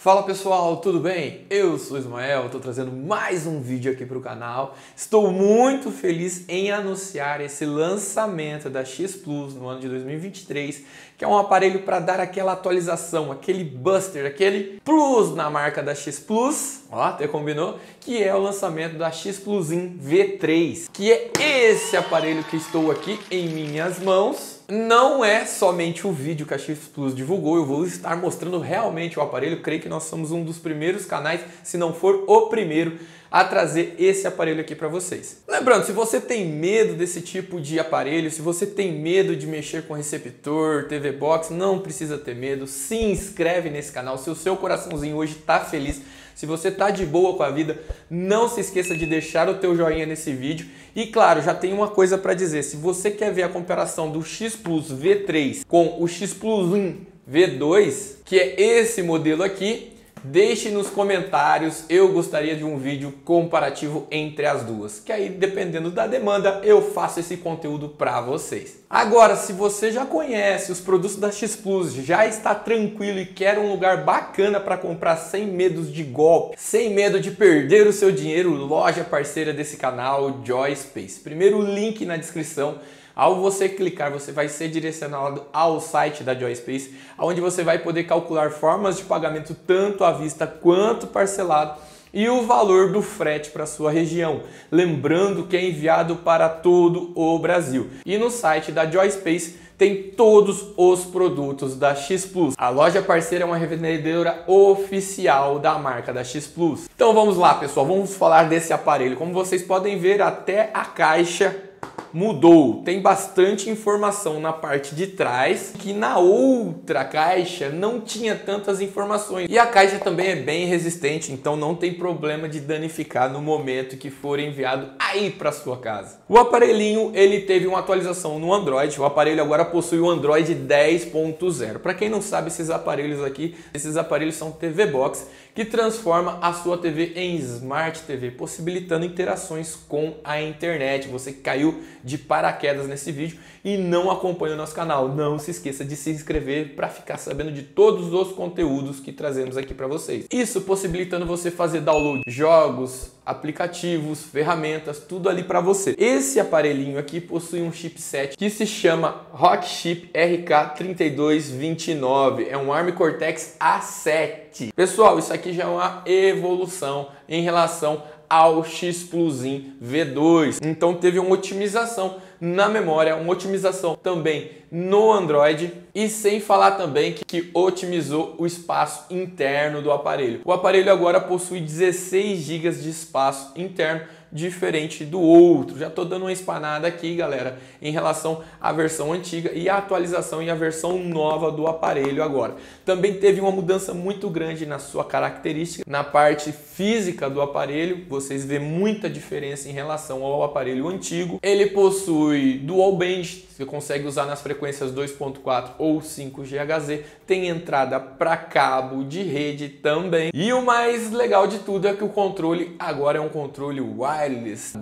Fala pessoal, tudo bem? Eu sou Ismael, estou trazendo mais um vídeo aqui para o canal. Estou muito feliz em anunciar esse lançamento da X Plus no ano de 2023, que é um aparelho para dar aquela atualização, aquele buster, aquele plus na marca da X Plus, ó, até combinou, que é o lançamento da X Plus In V3, que é esse aparelho que estou aqui em minhas mãos não é somente o vídeo que a X Plus divulgou, eu vou estar mostrando realmente o aparelho. Creio que nós somos um dos primeiros canais, se não for o primeiro, a trazer esse aparelho aqui para vocês. Lembrando, se você tem medo desse tipo de aparelho, se você tem medo de mexer com receptor, TV Box, não precisa ter medo. Se inscreve nesse canal. Se o seu coraçãozinho hoje está feliz, se você está de boa com a vida, não se esqueça de deixar o teu joinha nesse vídeo. E claro, já tem uma coisa para dizer. Se você quer ver a comparação do X Plus V3 com o X Plus 1 V2, que é esse modelo aqui, Deixe nos comentários, eu gostaria de um vídeo comparativo entre as duas, que aí dependendo da demanda eu faço esse conteúdo para vocês. Agora, se você já conhece os produtos da X Plus, já está tranquilo e quer um lugar bacana para comprar sem medos de golpe, sem medo de perder o seu dinheiro, loja parceira desse canal, Joy Space. Primeiro link na descrição ao você clicar, você vai ser direcionado ao site da Joyspace, onde você vai poder calcular formas de pagamento tanto à vista quanto parcelado e o valor do frete para sua região. Lembrando que é enviado para todo o Brasil. E no site da Joyspace tem todos os produtos da X Plus. A loja parceira é uma revendedora oficial da marca da X Plus. Então vamos lá, pessoal, vamos falar desse aparelho. Como vocês podem ver, até a caixa mudou. Tem bastante informação na parte de trás que na outra caixa não tinha tantas informações. E a caixa também é bem resistente, então não tem problema de danificar no momento que for enviado aí para sua casa. O aparelhinho ele teve uma atualização no Android. O aparelho agora possui o Android 10.0. Para quem não sabe esses aparelhos aqui, esses aparelhos são TV Box que transforma a sua TV em Smart TV, possibilitando interações com a internet. Você caiu de paraquedas nesse vídeo e não acompanha o nosso canal, não se esqueça de se inscrever para ficar sabendo de todos os conteúdos que trazemos aqui para vocês. Isso possibilitando você fazer download jogos, aplicativos, ferramentas, tudo ali para você. Esse aparelhinho aqui possui um chipset que se chama Rockchip RK3229. É um ARM Cortex A7. Pessoal, isso aqui já é uma evolução em relação ao X Plusin V2. Então teve uma otimização na memória, uma otimização também no Android e sem falar também que, que otimizou o espaço interno do aparelho. O aparelho agora possui 16 GB de espaço interno diferente do outro. Já estou dando uma espanada aqui, galera, em relação à versão antiga e a atualização e a versão nova do aparelho agora. Também teve uma mudança muito grande na sua característica, na parte física do aparelho. Vocês vê muita diferença em relação ao aparelho antigo. Ele possui dual band, você consegue usar nas frequências 2.4 ou 5 GHz, tem entrada para cabo de rede também. E o mais legal de tudo é que o controle agora é um controle wireless.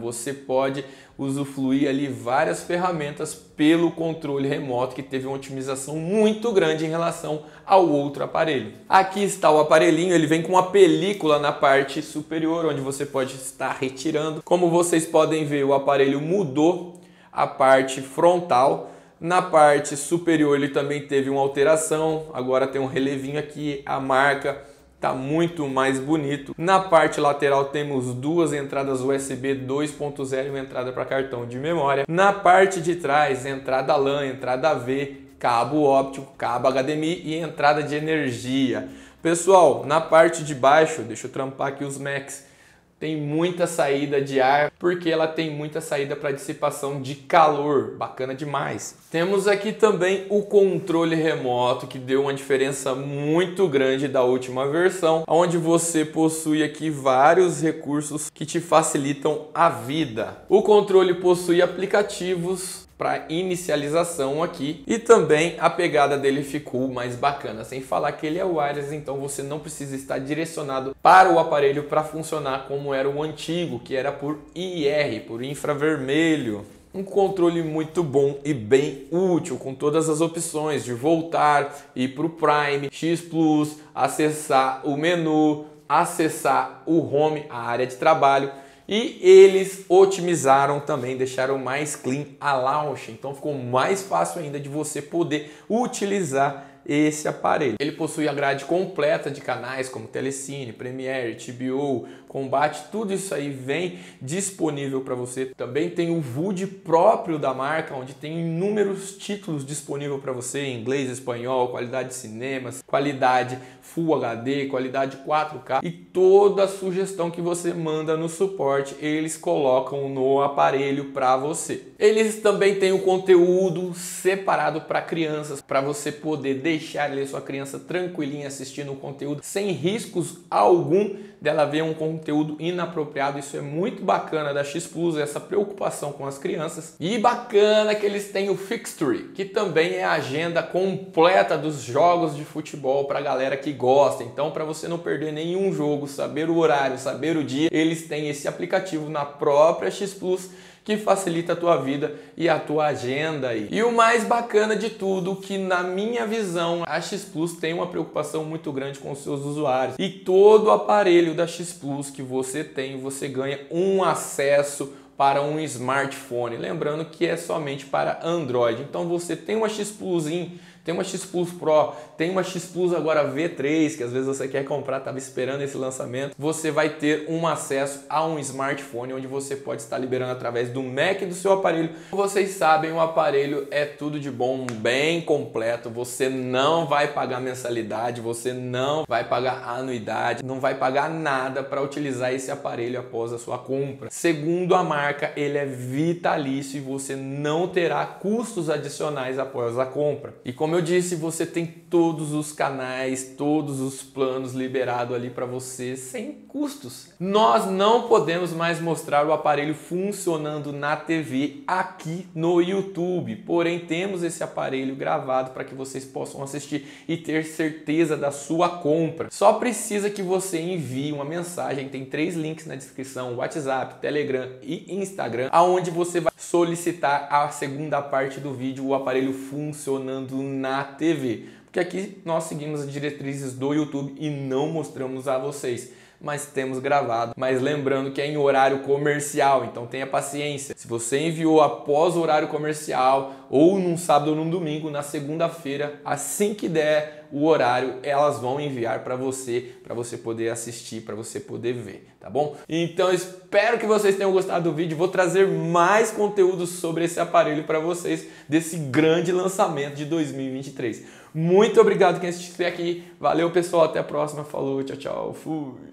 Você pode usufruir ali várias ferramentas pelo controle remoto que teve uma otimização muito grande em relação ao outro aparelho. Aqui está o aparelhinho, ele vem com uma película na parte superior onde você pode estar retirando. Como vocês podem ver, o aparelho mudou a parte frontal. Na parte superior ele também teve uma alteração, agora tem um relevinho aqui, a marca está muito mais bonito. Na parte lateral temos duas entradas USB 2.0 e uma entrada para cartão de memória. Na parte de trás, entrada LAN, entrada V, cabo óptico, cabo HDMI e entrada de energia. Pessoal, na parte de baixo, deixa eu trampar aqui os Macs tem muita saída de ar, porque ela tem muita saída para dissipação de calor, bacana demais. Temos aqui também o controle remoto, que deu uma diferença muito grande da última versão, onde você possui aqui vários recursos que te facilitam a vida. O controle possui aplicativos para inicialização aqui e também a pegada dele ficou mais bacana, sem falar que ele é wireless, então você não precisa estar direcionado para o aparelho para funcionar como era o antigo, que era por IR, por infravermelho. um controle muito bom e bem útil, com todas as opções de voltar, ir para o Prime, X Plus, acessar o menu, acessar o home, a área de trabalho. E eles otimizaram também, deixaram mais clean a launch, então ficou mais fácil ainda de você poder utilizar esse aparelho. Ele possui a grade completa de canais como Telecine, Premiere, TBO, Combate, tudo isso aí vem disponível para você. Também tem o VUD próprio da marca, onde tem inúmeros títulos disponíveis para você em inglês, espanhol, qualidade de cinemas, qualidade Full HD, qualidade 4K e toda a sugestão que você manda no suporte, eles colocam no aparelho para você. Eles também têm o conteúdo separado para crianças, para você poder deixar ali sua criança tranquilinha assistindo o conteúdo sem riscos algum dela ver um conteúdo inapropriado. Isso é muito bacana da X Plus, essa preocupação com as crianças. E bacana que eles têm o Fixture, que também é a agenda completa dos jogos de futebol para a galera que gosta. Então, para você não perder nenhum jogo, saber o horário, saber o dia, eles têm esse aplicativo na própria X Plus que facilita a tua vida e a tua agenda aí. E o mais bacana de tudo, que na minha visão, a X Plus tem uma preocupação muito grande com os seus usuários. E todo aparelho da X Plus que você tem, você ganha um acesso para um smartphone. Lembrando que é somente para Android. Então você tem uma X Plus tem uma X Plus Pro, tem uma X Plus agora V3, que às vezes você quer comprar, estava esperando esse lançamento. Você vai ter um acesso a um smartphone onde você pode estar liberando através do Mac do seu aparelho. Vocês sabem, o aparelho é tudo de bom, bem completo. Você não vai pagar mensalidade, você não vai pagar anuidade, não vai pagar nada para utilizar esse aparelho após a sua compra. Segundo a marca, ele é vitalício e você não terá custos adicionais após a compra. E como eu eu disse, você tem todos os canais, todos os planos liberados ali para você sem custos. Nós não podemos mais mostrar o aparelho funcionando na TV aqui no YouTube, porém temos esse aparelho gravado para que vocês possam assistir e ter certeza da sua compra. Só precisa que você envie uma mensagem, tem três links na descrição, WhatsApp, Telegram e Instagram, aonde você vai solicitar a segunda parte do vídeo, o aparelho funcionando na TV. Porque aqui nós seguimos as diretrizes do YouTube e não mostramos a vocês mas temos gravado. Mas lembrando que é em horário comercial, então tenha paciência. Se você enviou após o horário comercial, ou num sábado ou num domingo, na segunda-feira, assim que der o horário, elas vão enviar para você, para você poder assistir, para você poder ver, tá bom? Então espero que vocês tenham gostado do vídeo. Vou trazer mais conteúdo sobre esse aparelho para vocês desse grande lançamento de 2023. Muito obrigado quem assistiu aqui. Valeu, pessoal. Até a próxima. Falou, tchau, tchau. Fui.